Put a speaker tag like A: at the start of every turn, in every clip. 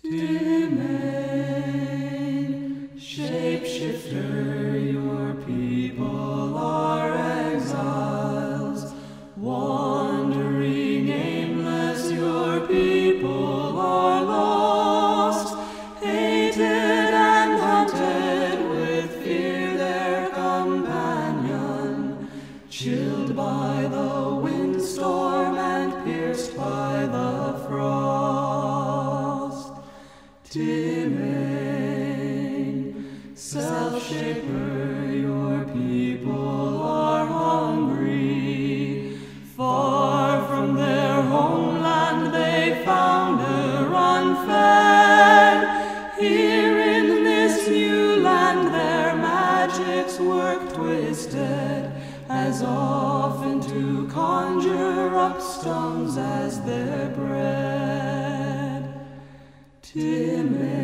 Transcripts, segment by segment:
A: Timmain, shapeshifter, your people are exiles, wandering aimless, your people are lost, hated and hunted with fear their companion, chilled by self-shaper, your people are hungry. Far from their homeland they founder unfed. Here in this new land their magics work twisted, as often to conjure up stones as their bread. Timmain,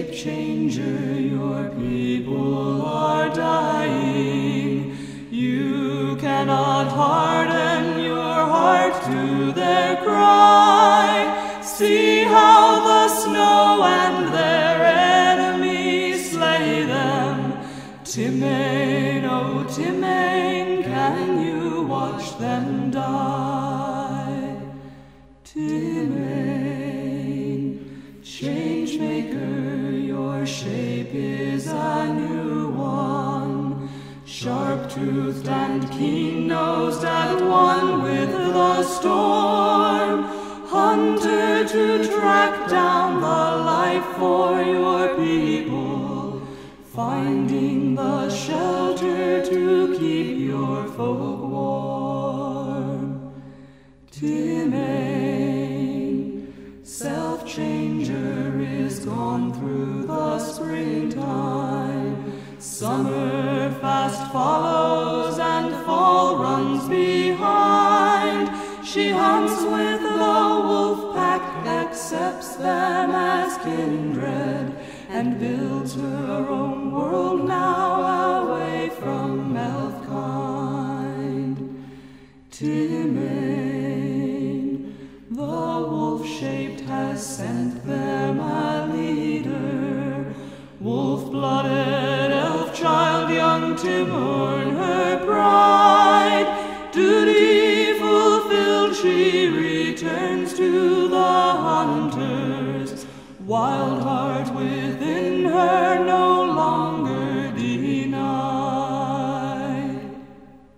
A: shape changer, your people are dying. You cannot harden your heart to their cry. See how the snow and their enemies slay them. Timmain, oh Timmain, can you watch them die? Maker, your shape is a new one. Sharp toothed and keen nosed at one with the storm. Hunter to track down the life for your people. Finding the shelter to keep your folk warm. Timmain, Summer fast follows and fall runs behind. She hunts with the wolf pack, accepts them as kindred, and builds her own world now away from elfkind. Timmain, the wolf-shaped has sent them to her. Duty fulfilled, she returns to the hunters. Wild heart.